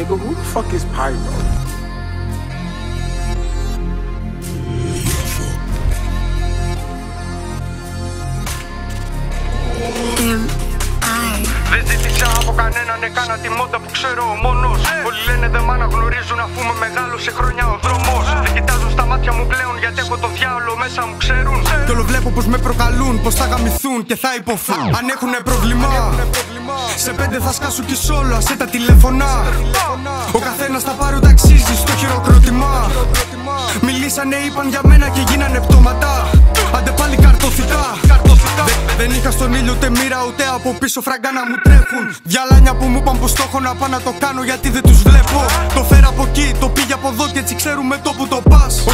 Nigga, who the fuck is Pyro? Δεν ζήτησα από κανέναν, έκανα τη μόντα που ξέρω ο μόνος. Όλοι λένε δεν μ' αναγνωρίζουν αφού με μεγάλος σε χρόνια ο δρόμος. Δεν κοιτάζουν στα μάτια μου πλέον γιατί έχω το διάολο μέσα μου ξέρουν. Κι όλο βλέπω πως με προκαλούν, πως θα γαμηθούν και θα υποφούν. Αν έχουν πρόβλημα, σε πέντε θα σκάσουν κι σόλο, ασέ τα τηλέφωνα. Ο καθένας θα πάρει ό,τι αξίζει στο χειροκρότημα. Μιλήσανε, είπαν για μένα και γίνανε πτώματα. Άντε πάλι καρτοθικά. Δεν, δεν είχα στον ήλιο ούτε μοίρα ούτε από πίσω φραγκά να μου τρέχουν. Διαλάνια που μου είπαν πως το έχω να πάω να το κάνω γιατί δεν τους βλέπω. Το φέρα από εκεί, το πήγε από εδώ και έτσι ξέρουμε το που το πας.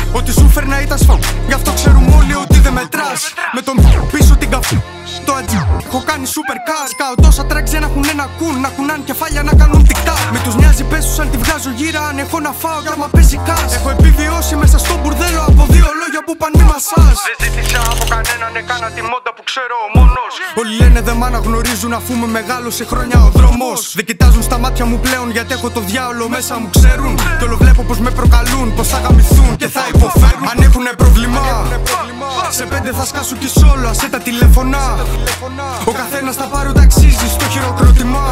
Έχω κάνει super car. Σκάω τόσα τρέξ για να έχουν ένα κουν. Να κουνάνε κεφάλια να κάνουν τικτά. Με τους νοιάζει πέσου αν τη βγάζω γύρα. Αν έχω να φάω κι άμα παίζει κάς Έχω επιβιώσει μέσα στο μπουρδέλο από δύο λόγια που παν μη μασάζ. Δεν ζήτησα από κανέναν, έκανα τη μόντα που ξέρω ο μόνος. Όλοι λένε δεν μ' αναγνωρίζουν αφού με μεγάλος σε χρόνια ο δρόμος. Δεν κοιτάζουν στα μάτια μου πλέον γιατί έχω το διάολο μέσα μου ξέρουν. Κι όλο βλέπω πως με προκαλούν, πως θα γαμηθούν και θα υποφέρουν. Αν έχουν πρόβλημα, σε πέντε θα σκάσουν κι σόλο, ασέ τα τηλέφωνα. Ο καθένας θα πάρει ό,τι αξίζει στο χειροκρότημα.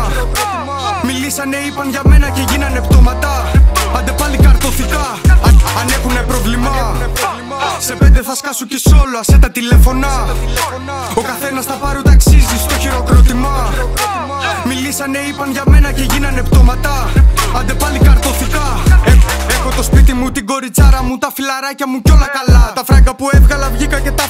Μιλήσανε, είπαν για μένα και γίνανε πτώματα. Άντε πάλι καρτοθικά. Αν, αν έχουν πρόβλημα, σε πέντε θα σκάσουν κι σόλο, ασέ τα τηλέφωνα. Ο καθένας θα πάρει ό,τι αξίζει στο χειροκρότημα. Μιλήσανε, είπαν για μένα και γίνανε πτώματα. Άντε πάλι καρτοθικά. Ε, έχω το σπίτι μου, την κοριτσάρα μου, τα φιλαράκια μου κι όλα καλά.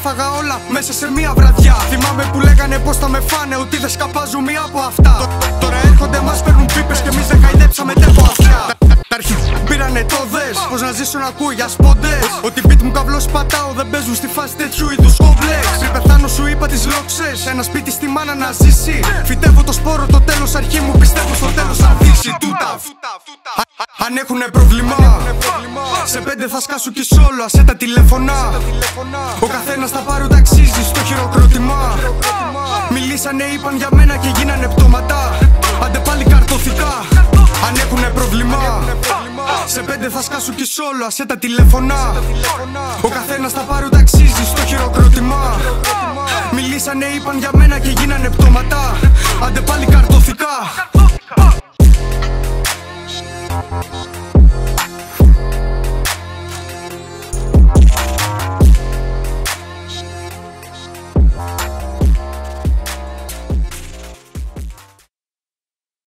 Βγήκα και τα φάγα όλα μέσα σε μία βραδιά. Θυμάμαι που λέγανε πως θα με φάνε, ότι δεν σκαπάζουν μία από αυτά. Τ- Τώρα έρχονται, μας παίρνουν πίπες και εμείς δεν χαϊδέψαμε τέρπο αυτιά. Τα αρχή πήρανε το δες. Πως να ζήσω να ακούω για σπόντε. Ότι beat μου καβλός πατάω, δεν παίζουν στη φάση τέτοιου είδους κόμπλεξ. Πριν πεθάνω, σου είπα τις λόξε. Ένα σπίτι στη μάνα να ζήσει. Φυτεύω το σπόρο, το τέλος αρχή μου πιστεύω στο τέλος Αν έχουν πρόβλημα, σε πέντε θα σκάσουν κι σόλο, ασέ τα τηλέφωνα. Ο καθένας θα πάρει ό,τι αξίζει στο χειροκρότημα. Μιλήσανε, είπαν για μένα και γίνανε πτώματα. Άντε πάλι καρτοθικά. Αν έχουν πρόβλημα, σε πέντε θα σκάσουν κι σόλο, ασέ τα τηλέφωνα. Ο καθένας θα πάρει ό,τι αξίζει στο χειροκρότημα. Μιλήσανε, είπαν για μένα και γίνανε πτώματα. Άντε πάλι καρτοθικά.